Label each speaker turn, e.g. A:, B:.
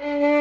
A: Mm-hmm.